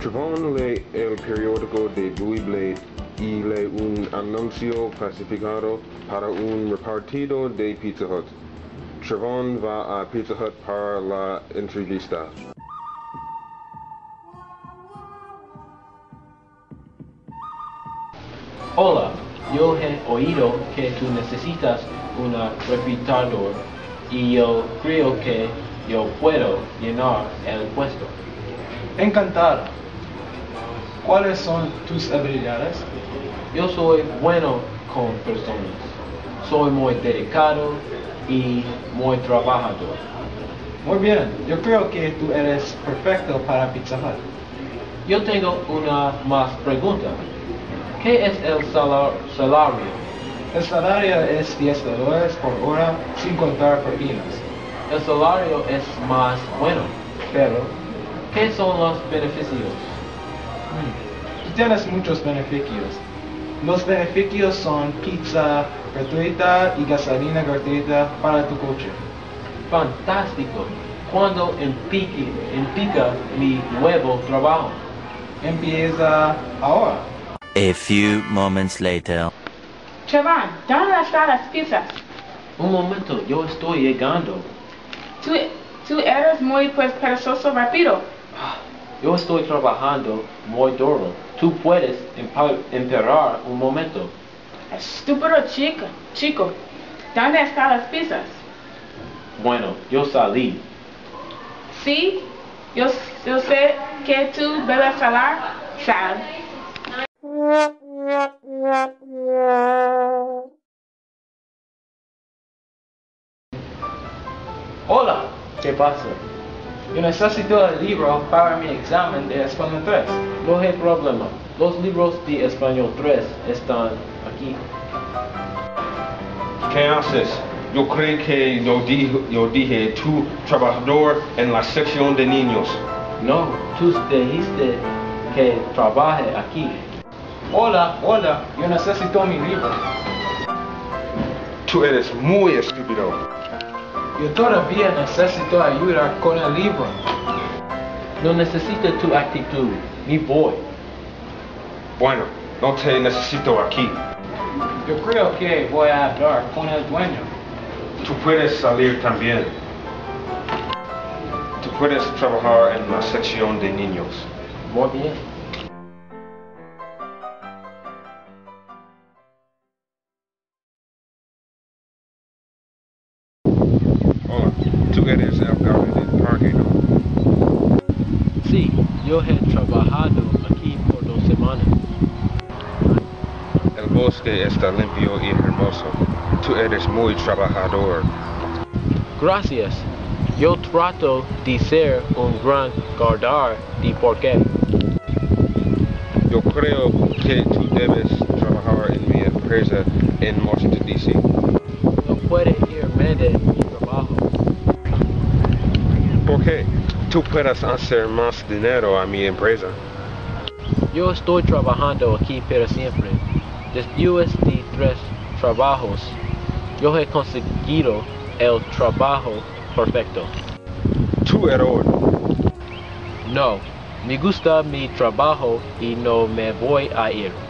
Trevon lee el periódico de Bluey Blade y lee un anuncio clasificado para un repartido de Pizza Hut. Trevon va a Pizza Hut para la entrevista. Hola, yo he oído que tú necesitas un repetidor y yo creo que yo puedo llenar el puesto. Encantado. ¿Cuáles son tus habilidades? Yo soy bueno con personas. Soy muy dedicado y muy trabajador. Muy bien, yo creo que tú eres perfecto para Pizza Hut. Yo tengo una más pregunta. ¿Qué es el salar- salario? El salario es 10 dólares por hora sin contar propinas. El salario es más bueno, pero ¿qué son los beneficios? Tú tienes muchos beneficios. Los beneficios son pizza gratuita y gasolina gratuita para tu coche. Fantástico. Cuando empique, empica mi nuevo trabajo. Empieza ahora. A few moments later. Trevon, ¿dónde están las pizzas? Un momento, yo estoy llegando. Tú, tú eres muy pues, perezoso rápido. Yo estoy trabajando muy duro. Tú puedes esperar un momento. Estúpido chico. Chico, ¿dónde están las pizzas? Bueno, yo salí. Sí, yo, yo sé que tú bebes salar. Sal. Hola, ¿Qué pasa? Yo necesito el libro para mi examen de español 3. No hay problema. Los libros de español 3 están aquí. ¿Qué haces? Yo creo que yo dije, yo dije tu trabajador en la sección de niños. No, tú dijiste que trabaje aquí. Hola, hola, yo necesito mi libro. Tú eres muy estúpido. Yo todavía necesito ayuda con el libro. No necesito tu actitud. Ni voy. Bueno, no te necesito aquí. Yo creo que voy a hablar con el dueño. Tú puedes salir también. Tú puedes trabajar en la sección de niños. Muy bien. Tú eres el alcalde del parque, ¿no? Sí, yo he trabajado aquí por dos semanas. El bosque está limpio y hermoso. Tú eres muy trabajador. Gracias. Yo trato de ser un gran guardar de porqué. Yo creo que tú debes trabajar en mi empresa en Washington, D.C. No puede ir de mi Tú puedes hacer más dinero a mi empresa. Yo estoy trabajando aquí para siempre. Después de tres trabajos, yo he conseguido el trabajo perfecto. Tu error. No, me gusta mi trabajo y no me voy a ir.